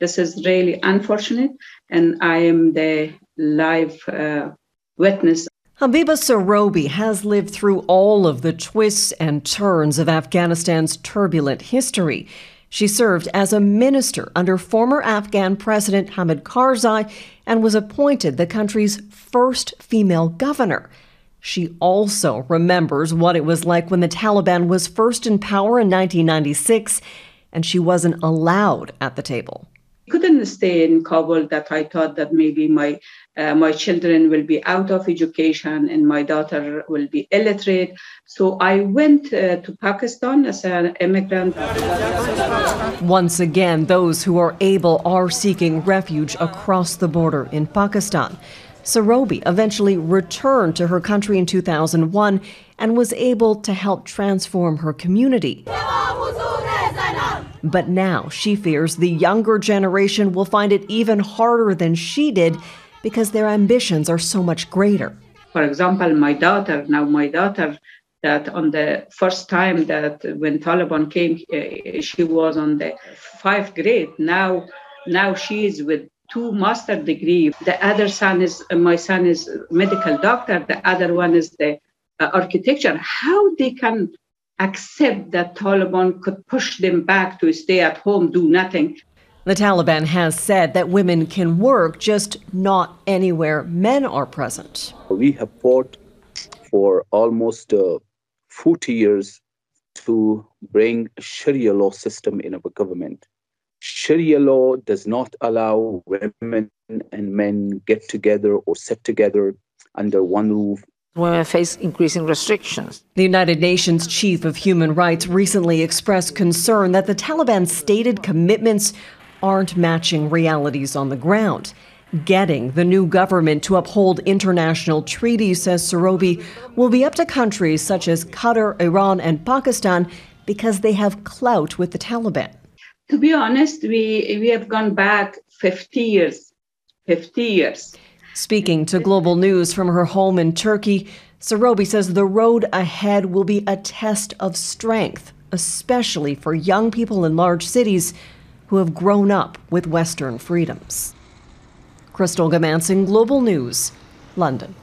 This is really unfortunate, and I am the live uh, witness. Habiba Sarabi has lived through all of the twists and turns of Afghanistan's turbulent history. She served as a minister under former Afghan President Hamid Karzai and was appointed the country's first female governor. She also remembers what it was like when the Taliban was first in power in 1996 and she wasn't allowed at the table. I couldn't stay in Kabul that I thought that maybe my uh, my children will be out of education and my daughter will be illiterate. So I went uh, to Pakistan as an immigrant. Once again, those who are able are seeking refuge across the border in Pakistan. Sarabi eventually returned to her country in 2001 and was able to help transform her community. But now she fears the younger generation will find it even harder than she did because their ambitions are so much greater. For example, my daughter, now my daughter, that on the first time that when Taliban came, uh, she was on the fifth grade. Now, now she is with two master degree. The other son is uh, my son is medical doctor. The other one is the uh, architecture. How they can accept that Taliban could push them back to stay at home, do nothing. The Taliban has said that women can work, just not anywhere men are present. We have fought for almost uh, 40 years to bring Sharia law system in our government. Sharia law does not allow women and men get together or sit together under one roof women face increasing restrictions. The United Nations chief of human rights recently expressed concern that the Taliban's stated commitments aren't matching realities on the ground. Getting the new government to uphold international treaties, says Sarabi, will be up to countries such as Qatar, Iran, and Pakistan because they have clout with the Taliban. To be honest, we, we have gone back 50 years. 50 years. Speaking to Global News from her home in Turkey, Sarabi says the road ahead will be a test of strength, especially for young people in large cities who have grown up with Western freedoms. Crystal Goomansingh, Global News, London.